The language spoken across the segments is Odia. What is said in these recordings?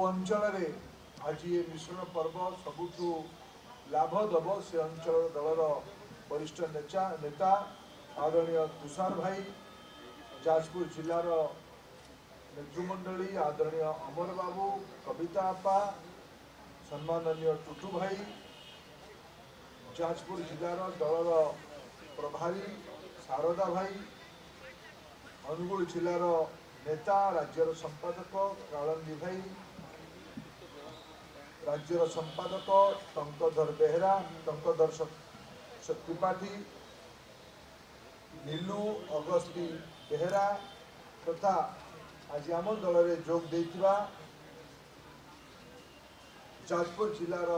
ଅଞ୍ଚଳରେ ଆଜି ଏ ମିଶ୍ରଣ ପର୍ବ ସବୁଠୁ ଲାଭ ଦେବ ସେ ଅଞ୍ଚଳ ଦଳର ବରିଷ୍ଠ ନେତା ନେତା ଆଦରଣୀୟ ତୁଷାର ଭାଇ ଯାଜପୁର ଜିଲ୍ଲାର ନେତୃମଣ୍ଡଳୀ ଆଦରଣୀୟ ଅମର ବାବୁ କବିତା ଆପା ସମ୍ମାନନୀୟ ଟୁଟୁ ଭାଇ ଯାଜପୁର ଜିଲ୍ଲାର ଦଳର ପ୍ରଭାରୀ ଶାରଦା ଭାଇ ଅନୁଗୁଳ ଜିଲ୍ଲାର ନେତା ରାଜ୍ୟର ସମ୍ପାଦକ କାଳନ୍ଦୀ ଭାଇ ରାଜ୍ୟର ସମ୍ପାଦକ ଟଙ୍କଧର ବେହେରା ଟଙ୍କଧର ତ୍ରିପାଠୀ ନୀଲୁ ଅଗସ୍ତି ବେହେରା ତଥା ଆଜି ଆମ ଦଳରେ ଯୋଗ ଦେଇଥିବା ଯାଜପୁର ଜିଲ୍ଲାର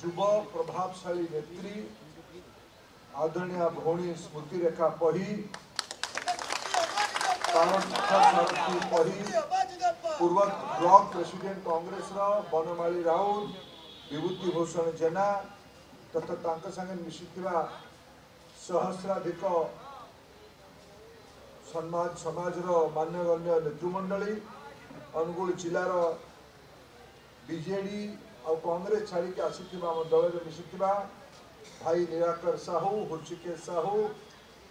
ଯୁବ ପ୍ରଭାବଶାଳୀ ନେତ୍ରୀ ଆଦରଣୀୟ ଭଉଣୀ ସ୍ମୃତିରେଖା ପହି ପହି ପୂର୍ବ ବ୍ଲକ ପ୍ରେସିଡେଣ୍ଟ କଂଗ୍ରେସର ବନମାଳୀ ରାଉତ ବିଭୂତି ଭୂଷଣ ଜେନା ତଥା ତାଙ୍କ ସାଙ୍ଗେ ମିଶିଥିବା ସହସ୍ରାଧିକ ସମାଜ ସମାଜର ମାନ୍ୟଗଣ୍ୟ ନେତୃମଣ୍ଡଳୀ ଅନୁଗୁଳ ଜିଲ୍ଲାର ବିଜେଡି ଆଉ କଂଗ୍ରେସ ଛାଡ଼ିକି ଆସିଥିବା ଆମ ଦଳରେ ମିଶିଥିବା ଭାଇ ନିରାକର ସାହୁ ହୃଷିକେଶ ସାହୁ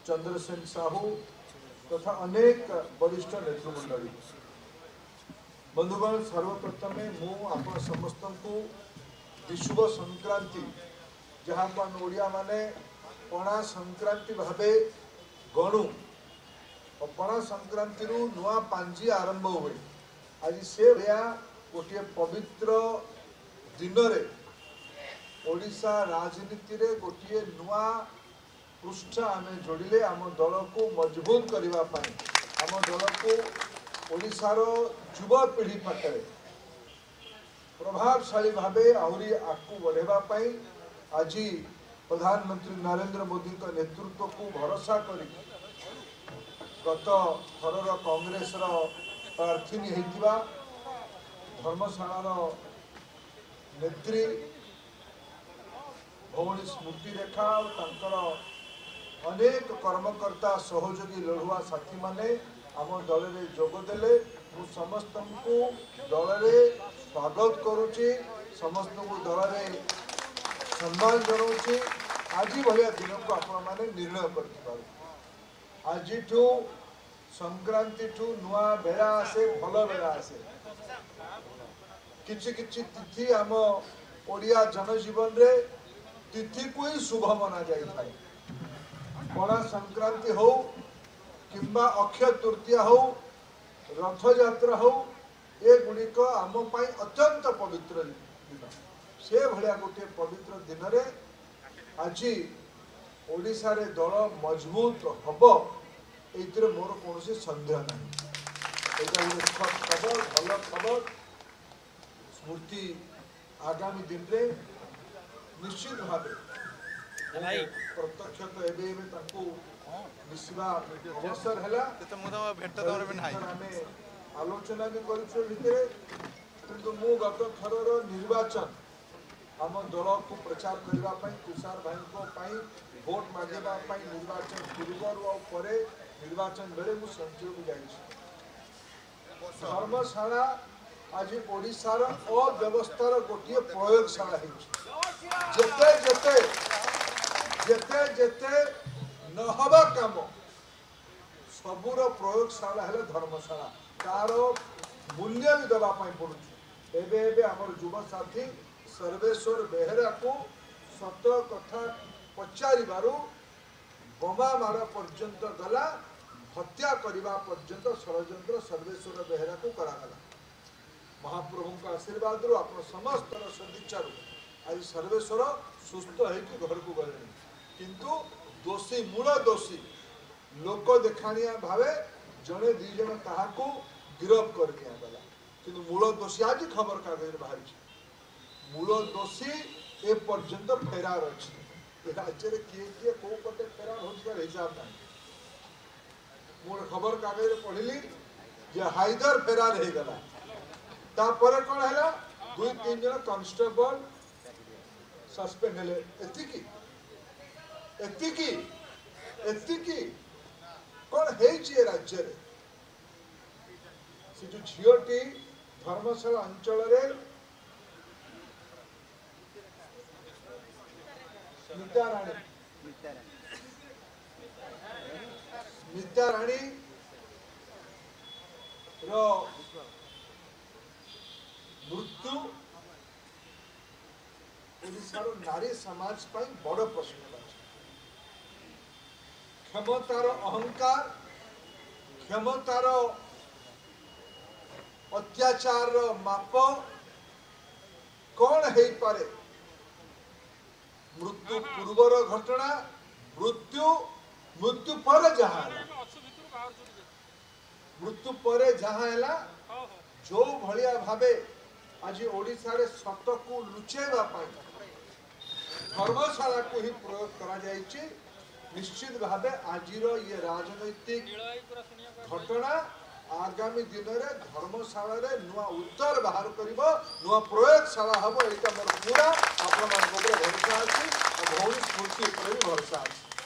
ଚନ୍ଦ୍ରସେନ ସାହୁ ତଥା ଅନେକ ବରିଷ୍ଠ ନେତୃମଣ୍ଡଳୀ ବନ୍ଧୁଗଣ ସର୍ବପ୍ରଥମେ ମୁଁ ଆପଣ ସମସ୍ତଙ୍କୁ ବିଶୁଭ ସଂକ୍ରାନ୍ତି ଯାହାକୁ ଆମେ ଓଡ଼ିଆମାନେ ପଣା ସଂକ୍ରାନ୍ତି ଭାବେ ଗଣୁ। ପଣା ସଂକ୍ରାନ୍ତିରୁ ନୂଆ ପାଞ୍ଜି ଆରମ୍ଭ ହୁଏ। ଆଜି ସେ ଭଳିଆ ଗୋଟିଏ ପବିତ୍ର ଦିନରେ ଓଡ଼ିଶା ରାଜନୀତିରେ ଗୋଟିଏ ନୂଆ ପୃଷ୍ଠା ଆମେ ଯୋଡ଼ିଲେ ଆମ ଦଳକୁ ମଜବୁତ କରିବା ପାଇଁ। ଆମ ଦଳକୁ ଓଡ଼ିଶାର ଯୁବପିଢ଼ି ପାଖରେ ପ୍ରଭାବଶାଳୀ ଭାବେ ଆହୁରି ଆଗକୁ ବଢ଼ାଇବା ପାଇଁ ଆଜି ପ୍ରଧାନମନ୍ତ୍ରୀ ନରେନ୍ଦ୍ର ମୋଦିଙ୍କ ନେତୃତ୍ୱକୁ ଭରସା କରି ଗତ ଥରର କଂଗ୍ରେସର ପ୍ରାର୍ଥିନୀ ହେଇଥିବା ଧର୍ମଶାଳାର ନେତ୍ରୀ ଭଉଣୀ ସ୍ମୃତିରେଖା ଆଉ ତାଙ୍କର ଅନେକ କର୍ମକର୍ତ୍ତା ସହଯୋଗୀ ଲଢ଼ୁଆ ସାଥୀମାନେ ଆମ ଦଳରେ ଯୋଗ ଦେଲେ ମୁଁ ସମସ୍ତଙ୍କୁ ଦଳରେ ସ୍ୱାଗତ କରୁଛି ସମସ୍ତଙ୍କୁ ଦଳରେ ସମ୍ମାନ ଜଣାଉଛି। ଆଜି ଭଳିଆ ଦିନକୁ ଆପଣମାନେ ନିର୍ଣ୍ଣୟ କରିଥିବାରୁ। ଆଜିଠୁ ସଂକ୍ରାନ୍ତିଠୁ ନୂଆ ବେଳା ଆସେ ଭଲ ବେଳା ଆସେ। କିଛି କିଛି ତିଥି ଆମ ଓଡ଼ିଆ ଜନଜୀବନରେ ତିଥିକୁ ହିଁ ଶୁଭ ମନା ଯାଇଥାଏ। ପଣା ସଂକ୍ରାନ୍ତି ହଉ କିମ୍ବା ଅକ୍ଷୟ ତୃତୀୟା ହଉ ରଥଯାତ୍ରା ହଉ ଏଗୁଡ଼ିକ ଆମ ପାଇଁ ଅତ୍ୟନ୍ତ ପବିତ୍ର ଦିନ ସେ ଭଳିଆ ଗୋଟିଏ ପବିତ୍ର ଦିନରେ ଆଜି ଓଡ଼ିଶାରେ ଦଳ ମଜବୁତ ହବ ଏଇଥିରେ ମୋର କୌଣସି ସନ୍ଦେହ ନାହିଁ ଏଇଟା ଗୋଟେ ସତ୍ ଖବର ଭଲ ଖବର ସ୍ମୃତି ଆଗାମୀ ଦିନରେ ନିଶ୍ଚିତ ଭାବେ ମୁଁ ପ୍ରତ୍ୟକ୍ଷ ତ ଏବେ ଏବେ ତାଙ୍କୁ ମିଶିବା ଅବସର ହେଲା ତ ମୁଁ ତମ ଭେଟ ତମର ବି ନାହିଁ ଆମେ ଆଲୋଚନା ବି କରୁଛୁ ଏ ଭିତରେ କିନ୍ତୁ ମୁଁ ଗତ ଥରର ନିର୍ବାଚନ ଆମ ଦଳକୁ ପ୍ରଚାର କରିବା ପାଇଁ ତୁଷାର ଭାଇଙ୍କ ପାଇଁ ଭୋଟ ମାଗିବା ପାଇଁ ନିର୍ବାଚନ ପୂର୍ବରୁ ଆଉ ପରେ ନିର୍ବାଚନ ବେଳେ ମୁଁ ସଞ୍ଜକୁ ଯାଇଛି ଧର୍ମଶାଳା ଆଜି ଓଡ଼ିଶାର ଅବ୍ୟବସ୍ଥାର ଗୋଟିଏ ପ୍ରୟୋଗଶାଳା ହେଇଛି ଯେତେ ଯେତେ ଯେତେ ଯେତେ ନହବା କାମ ସବୁର ପ୍ରୟୋଗଶାଳା ହେଲେ ଧର୍ମଶାଳା। ତାର ମୂଲ୍ୟ ବି ଦେବା ପାଇଁ ପଡୁଛି। ଏବେ ଏବେ ଆମର ଯୁବ ସାଥୀ ସର୍ବେଶ୍ୱର ବେହେରାକୁ ସତ କଥା ପଚାରିବାରୁ ବୋମା ମାଡ଼ ପର୍ଯ୍ୟନ୍ତ ଗଲା ହତ୍ୟା କରିବା ପର୍ଯ୍ୟନ୍ତ ଷଡ଼ଯନ୍ତ୍ର ସର୍ବେଶ୍ୱର ବେହେରାକୁ କରାଗଲା। ମହାପ୍ରଭୁଙ୍କ ଆଶୀର୍ବାଦରୁ ଆପଣ ସମସ୍ତର ସଦିଚ୍ଛାରୁ ଆଜି ସର୍ବେଶ୍ୱର ସୁସ୍ଥ ହେଇକି ଘରକୁ ଗଲେଣି। କିନ୍ତୁ ଦୋଷୀ ମୂଳ ଦୋଷୀ ଲୋକ ଦେଖାଣିଆ ଭାବେ ଜଣେ ଦି ଜଣ ତାହାକୁ ଗିରଫ କରି ନିଆଗଲା କିନ୍ତୁ ମୂଳ ଦୋଷୀ ଆଜି ଖବର କାଗଜରେ ବାହାରିଛି ମୂଳ ଦୋଷୀ ଏ ପର୍ଯ୍ୟନ୍ତ ଫେରାର ଅଛି ଏ ରାଜ୍ୟରେ କିଏ କିଏ କୋଉ ପଟେ ଫେରାର ହଉଛି ତାର ହିସାବ ନାହିଁ ମୁଁ ଗୋଟେ ଖବର କାଗଜରେ ପଢିଲି ଯେ ହାଇଦର ଫେରାର ହେଇଗଲା ତାପରେ କ'ଣ ହେଲା ଦୁଇ ତିନି ଜଣ କନଷ୍ଟେବଳ ସସ୍ପେଣ୍ଡ ହେଲେ ଏତିକି ଏତିକି ଏତିକି କ'ଣ ହେଇଛି ଏ ରାଜ୍ୟରେ ସେ ଯୋଉ ଝିଅଟି ଧର୍ମଶାଳା ଅଞ୍ଚଳରେ ସ୍ମିତା ରାଣୀ ସ୍ମିତା ରାଣୀ ର ମୃତ୍ୟୁ ଓଡ଼ିଶାର ନାରୀ ସମାଜ ପାଇଁ ବଡ଼ ପ୍ରଶ୍ନ ক্ষমতার অহংকার, ক্ষমতার অত্যাচার মাপ কণ হইপারে? মৃত্যু পূর্বর ঘটনা, মৃত্যু মৃত্যু পরে যা মৃত্যু পরে যাহা হেলা যে ভালিয়া ভাবে আজ ওড়িশার সতক লুচাইবা ধর্মশালা হি প্রয়োগ করা যাই ନିଶ୍ଚିତ ଭାବେ ଆଜିର ଇଏ ରାଜନୈତିକ ଘଟଣା ଆଗାମୀ ଦିନରେ ଧର୍ମଶାଳାରେ ନୂଆ ଉତ୍ତର ବାହାର କରିବ ନୂଆ ପ୍ରୟୋଗଶାଳା ହବ ଏଇଟା ମୋର ପୁରା ଆପଣମାନଙ୍କ ଉପରେ ଭରସା ଅଛି ଆଉ ଭଉଣୀ ସ୍ମୃତି ଉପରେ ବି ଭରସା ଅଛି।